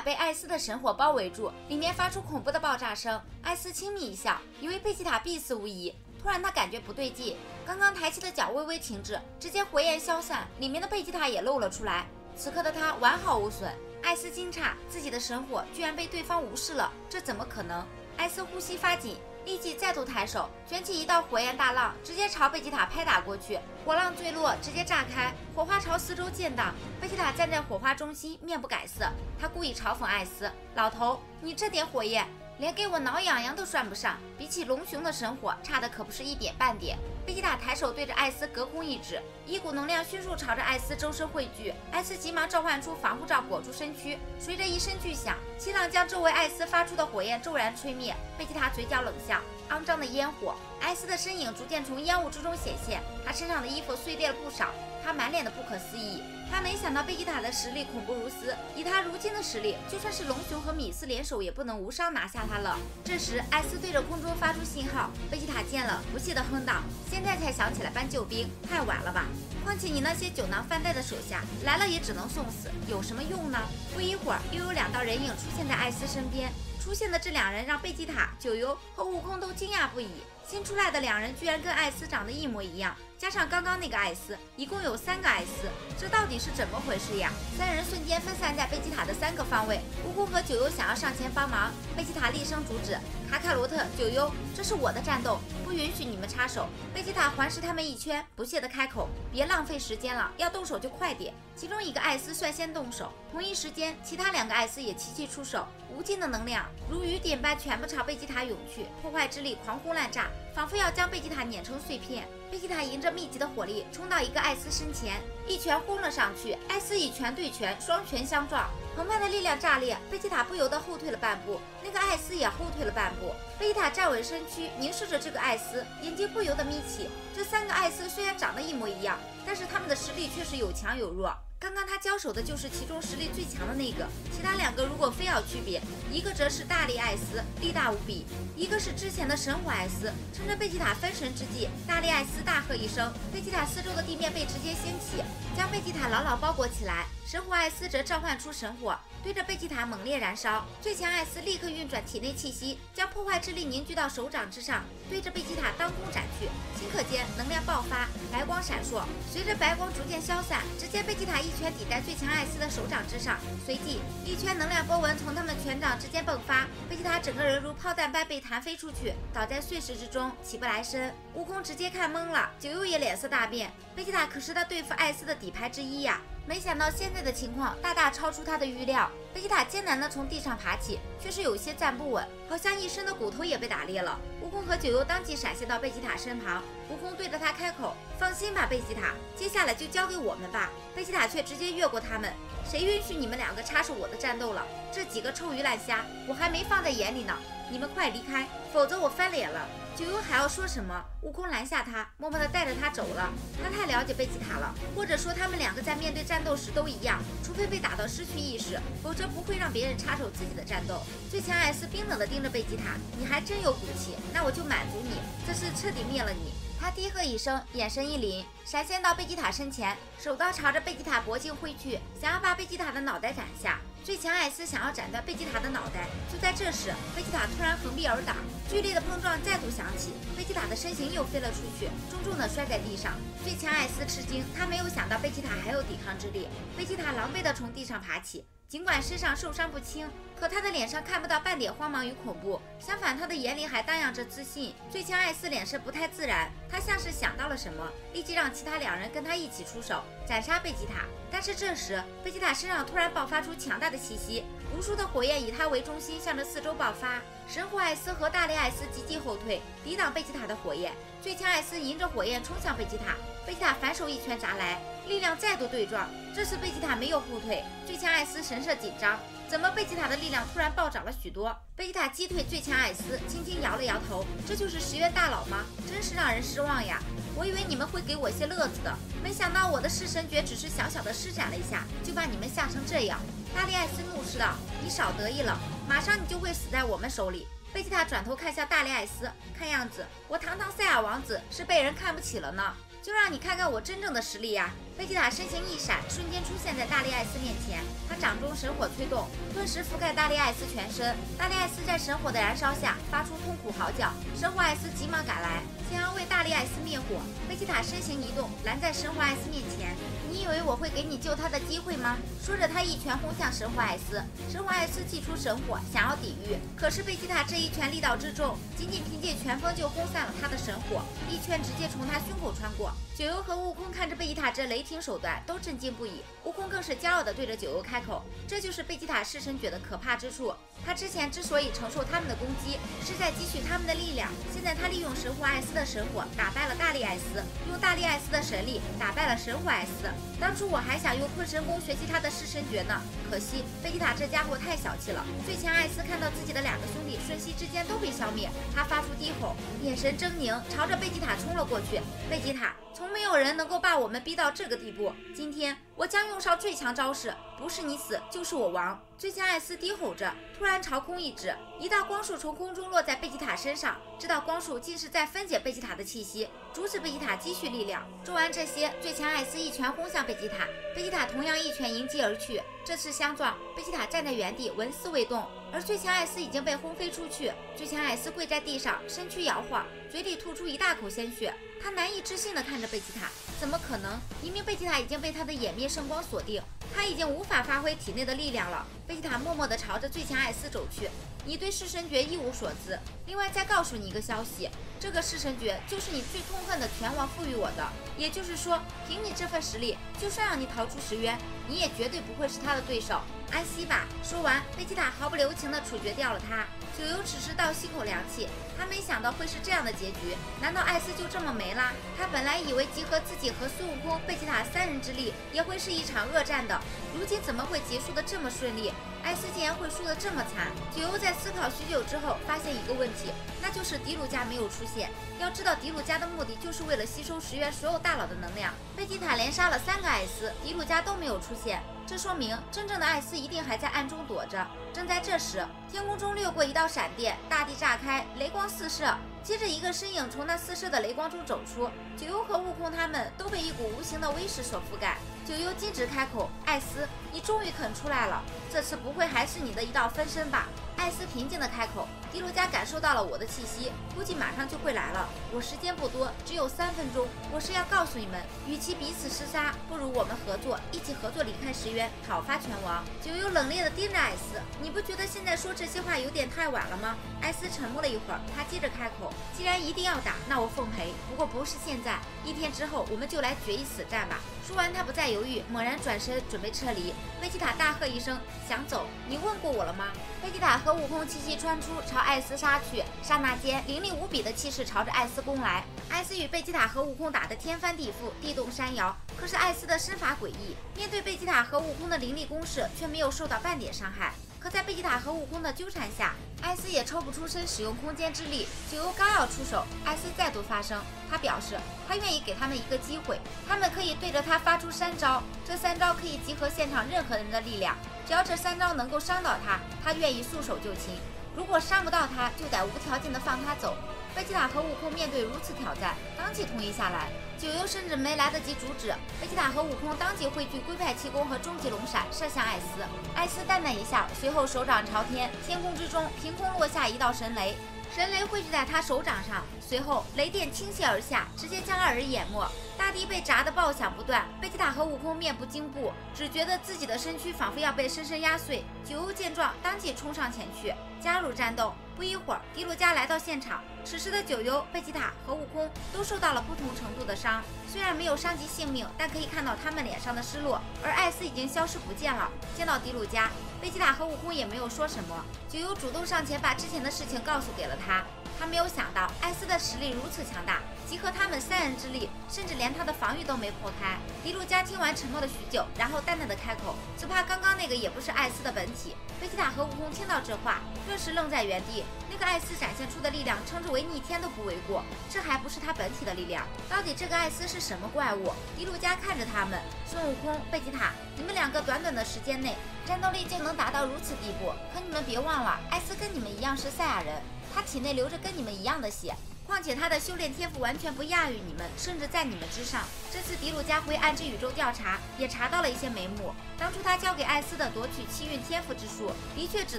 被艾斯的神火包围住，里面发出恐怖的爆炸声。艾斯轻蔑一笑，以为贝吉塔必死无疑。突然，他感觉不对劲，刚刚抬起的脚微微停滞，直接火焰消散，里面的贝吉塔也露了出来。此刻的他完好无损。艾斯惊诧，自己的神火居然被对方无视了，这怎么可能？艾斯呼吸发紧。立即再度抬手，卷起一道火焰大浪，直接朝贝吉塔拍打过去。火浪坠落，直接炸开，火花朝四周溅荡。贝吉塔站在火花中心，面不改色。他故意嘲讽艾斯：“老头，你这点火焰……”连给我挠痒痒都算不上，比起龙熊的神火，差的可不是一点半点。贝吉塔抬手对着艾斯隔空一指，一股能量迅速朝着艾斯周身汇聚。艾斯急忙召唤出防护罩裹住身躯，随着一声巨响，气浪将周围艾斯发出的火焰骤然吹灭。贝吉塔嘴角冷笑，肮脏的烟火。艾斯的身影逐渐从烟雾之中显现，他身上的衣服碎裂了不少。他满脸的不可思议，他没想到贝吉塔的实力恐怖如斯。以他如今的实力，就算是龙雄和米斯联手，也不能无伤拿下他了。这时，艾斯对着空中发出信号，贝吉塔见了，不屑地哼道：“现在才想起来搬救兵，太晚了吧？况且你那些酒囊饭袋的手下来了，也只能送死，有什么用呢？”不一会儿，又有两道人影出现在艾斯身边。出现的这两人让贝吉塔、九幽和悟空都惊讶不已。新出来的两人居然跟艾斯长得一模一样，加上刚刚那个艾斯，一共有三个艾斯，这到底是怎么回事呀？三人瞬间分散在贝吉塔的三个方位。悟空和九幽想要上前帮忙，贝吉塔厉声阻止。卡卡罗特、九幽，这是我的战斗，不允许你们插手。贝吉塔环视他们一圈，不屑地开口：“别浪费时间了，要动手就快点。”其中一个艾斯率先动手，同一时间，其他两个艾斯也齐齐出手。无尽的能量如雨点般全部朝贝吉塔涌去，破坏之力狂轰滥炸，仿佛要将贝吉塔碾成碎片。贝吉塔迎着密集的火力冲到一个艾斯身前，一拳轰了上去。艾斯以拳对拳，双拳相撞，澎湃的力量炸裂，贝吉塔不由得后退了半步，那个艾斯也后退了半步。贝吉塔站稳身躯，凝视着这个艾斯，眼睛不由得眯起。这三个艾斯虽然长得一模一样，但是他们的实力却是有强有弱。刚刚他交手的就是其中实力最强的那个，其他两个如果非要区别，一个则是大力艾斯，力大无比；一个是之前的神火艾斯。趁着贝吉塔分神之际，大力艾斯大喝一声，贝吉塔四周的地面被直接掀起，将贝吉塔牢牢包裹起来。神火艾斯则召唤出神火。对着贝吉塔猛烈燃烧，最强艾斯立刻运转体内气息，将破坏之力凝聚到手掌之上，对着贝吉塔当空斩去。顷刻间，能量爆发，白光闪烁。随着白光逐渐消散，只见贝吉塔一拳抵在最强艾斯的手掌之上，随即一圈能量波纹从他们拳掌之间迸发，贝吉塔整个人如炮弹般被弹飞出去，倒在碎石之中，起不来身。悟空直接看懵了，九幽也脸色大变。贝吉塔可是他对付艾斯的底牌之一呀。没想到现在的情况大大超出他的预料，贝吉塔艰难地从地上爬起，却是有些站不稳，好像一身的骨头也被打裂了。悟空和九幽当即闪现到贝吉塔身旁，悟空对着他开口：“放心吧，贝吉塔，接下来就交给我们吧。”贝吉塔却直接越过他们：“谁允许你们两个插手我的战斗了？这几个臭鱼烂虾，我还没放在眼里呢。你们快离开，否则我翻脸了。”九幽还要说什么？悟空拦下他，默默地带着他走了。他太了解贝吉塔了，或者说他们两个在面对战斗时都一样，除非被打到失去意识，否则不会让别人插手自己的战斗。最强艾斯冰冷地盯着贝吉塔，你还真有骨气，那我就满足你，这次彻底灭了你。他低喝一声，眼神一凛，闪现到贝吉塔身前，手刀朝着贝吉塔脖颈挥去，想要把贝吉塔的脑袋斩下。最强艾斯想要斩断贝吉塔的脑袋，就在这时，贝吉塔突然横臂而挡，剧烈的碰撞再度响起，贝吉塔的身形又飞了出去，重重的摔在地上。最强艾斯吃惊，他没有想到贝吉塔还有抵抗之力。贝吉塔狼狈的从地上爬起。尽管身上受伤不轻，可他的脸上看不到半点慌忙与恐怖，相反，他的眼里还荡漾着自信。最强艾斯脸色不太自然，他像是想到了什么，立即让其他两人跟他一起出手斩杀贝吉塔。但是这时，贝吉塔身上突然爆发出强大的气息，无数的火焰以他为中心向着四周爆发。神火艾斯和大力艾斯急急后退，抵挡贝吉塔的火焰。最强艾斯迎着火焰冲向贝吉塔，贝吉塔反手一拳砸来。力量再度对撞，这次贝吉塔没有后退。最强艾斯神色紧张，怎么贝吉塔的力量突然暴涨了许多？贝吉塔击退最强艾斯，轻轻摇了摇头，这就是十元大佬吗？真是让人失望呀！我以为你们会给我些乐子的，没想到我的弑神诀只是小小的施展了一下，就把你们吓成这样。大力艾斯怒斥道：“你少得意了，马上你就会死在我们手里。”贝吉塔转头看向大力艾斯，看样子我堂堂赛亚王子是被人看不起了呢。就让你看看我真正的实力呀！贝吉塔身形一闪，瞬间出现在大力艾斯面前。他掌中神火催动，顿时覆盖大力艾斯全身。大力艾斯在神火的燃烧下发出痛苦嚎叫。神火艾斯急忙赶来，想要为大力艾斯灭火。贝吉塔身形一动，拦在神火艾斯面前。你以为我会给你救他的机会吗？说着，他一拳轰向神火艾斯。神火艾斯祭出神火，想要抵御，可是贝吉塔这一拳力道之重，仅仅凭借拳风就轰散了他的神火，一拳直接从他胸口穿过。九幽和悟空看着贝吉塔这雷霆手段，都震惊不已。悟空更是骄傲地对着九幽开口：“这就是贝吉塔弑神诀的可怕之处。他之前之所以承受他们的攻击，是在汲取他们的力量。现在他利用神火艾斯的的神火打败了大力艾斯，用大力艾斯的神力打败了神火艾斯。当初我还想用困神功学习他的弑神诀呢，可惜贝吉塔这家伙太小气了。最强艾斯看到自己的两个兄弟瞬息之间都被消灭，他发出低吼，眼神狰狞，朝着贝吉塔冲了过去。贝吉塔。从没有人能够把我们逼到这个地步。今天我将用上最强招式，不是你死就是我亡。最强艾斯低吼着，突然朝空一指，一道光束从空中落在贝吉塔身上。这道光束竟是在分解贝吉塔的气息，阻止贝吉塔积蓄力量。做完这些，最强艾斯一拳轰向贝吉塔，贝吉塔同样一拳迎击而去。这次相撞，贝吉塔站在原地纹丝未动，而最强艾斯已经被轰飞出去。最强艾斯跪在地上，身躯摇晃，嘴里吐出一大口鲜血。他难以置信地看着贝吉塔，怎么可能？明明贝吉塔已经被他的湮灭圣光锁定，他已经无法发挥体内的力量了。贝吉塔默默地朝着最强艾斯走去。你对弑神诀一无所知。另外，再告诉你一个消息，这个弑神诀就是你最痛恨的拳王赋予我的。也就是说，凭你这份实力，就算让你逃出石渊，你也绝对不会是他的对手。安息吧。说完，贝吉塔毫不留情地处决掉了他。九幽此时倒吸口凉气，他没想到会是这样的结局。难道艾斯就这么没了？他本来以为集合自己和孙悟空、贝吉塔三人之力，也会是一场恶战的。如今怎么会结束的这么顺利？艾斯竟然会输得这么惨！九幽在思考许久之后，发现一个问题，那就是迪鲁加没有出现。要知道，迪鲁加的目的就是为了吸收石原所有大佬的能量。贝吉塔连杀了三个艾斯，迪鲁加都没有出现，这说明真正的艾斯一定还在暗中躲着。正在这时，天空中掠过一道闪电，大地炸开，雷光四射。接着，一个身影从那四射的雷光中走出，九幽和悟空他们都被一股无形的威势所覆盖。九幽径直开口：“艾斯，你终于肯出来了，这次不会还是你的一道分身吧？”艾斯平静地开口：“迪卢加感受到了我的气息，估计马上就会来了。我时间不多，只有三分钟。我是要告诉你们，与其彼此厮杀，不如我们合作，一起合作离开石渊，讨伐拳王。”九幽冷冽地盯着艾斯：“你不觉得现在说这些话有点太晚了吗？”艾斯沉默了一会儿，他接着开口：“既然一定要打，那我奉陪。不过不是现在，一天之后我们就来决一死战吧。”说完，他不再犹豫，猛然转身准备撤离。贝吉塔大喝一声：“想走？你问过我了吗？”贝吉塔和悟空齐齐穿出，朝艾斯杀去。刹那间，凌厉无比的气势朝着艾斯攻来。艾斯与贝吉塔和悟空打得天翻地覆，地动山摇。可是艾斯的身法诡异，面对贝吉塔和悟空的凌厉攻势，却没有受到半点伤害。可在贝吉塔和悟空的纠缠下，艾斯也抽不出身，使用空间之力。九幽刚要出手，艾斯再度发声，他表示他愿意给他们一个机会，他们可以对着他发出三招，这三招可以集合现场任何人的力量，只要这三招能够伤到他，他愿意束手就擒；如果伤不到他，就得无条件的放他走。贝吉塔和悟空面对如此挑战，当即同意下来。九幽甚至没来得及阻止，贝吉塔和悟空当即汇聚龟派气功和终极龙闪，射向艾斯。艾斯淡淡一笑，随后手掌朝天，天空之中凭空落下一道神雷。神雷汇聚在他手掌上，随后雷电倾泻而下，直接将二人淹没。大地被砸得爆响不断。贝吉塔和悟空面部惊怖，只觉得自己的身躯仿佛要被深深压碎。九幽见状，当即冲上前去，加入战斗。不一会儿，迪鲁加来到现场。此时的九幽、贝吉塔和悟空都受到了不同程度的伤，虽然没有伤及性命，但可以看到他们脸上的失落。而艾斯已经消失不见了。见到迪鲁加，贝吉塔和悟空也没有说什么。九幽主动上前把之前的事情告诉给了他。他没有想到艾斯的实力如此强大，集合他们三人之力，甚至连他的防御都没破开。迪鲁加听完沉默了许久，然后淡淡的开口：“只怕刚刚那个也不是艾斯的本体。”贝吉塔和悟空听到这话，顿时愣在原地。那个艾斯展现出的力量，称之为逆天都不为过。这还不是他本体的力量？到底这个艾斯是什么怪物？迪鲁加看着他们，孙悟空、贝吉塔，你们两个短短的时间内，战斗力竟能达到如此地步。可你们别忘了，艾斯跟你们一样是赛亚人。他体内流着跟你们一样的血，况且他的修炼天赋完全不亚于你们，甚至在你们之上。这次迪鲁加回暗之宇宙调查，也查到了一些眉目。当初他交给艾斯的夺取气运天赋之术，的确只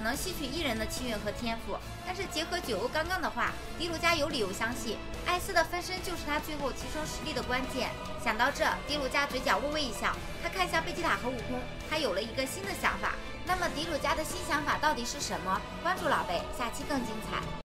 能吸取一人的气运和天赋。但是结合九欧刚刚的话，迪鲁加有理由相信，艾斯的分身就是他最后提升实力的关键。想到这，迪鲁加嘴角微微一笑，他看向贝吉塔和悟空，他有了一个新的想法。那么迪鲁加的新想法到底是什么？关注老贝，下期更精彩。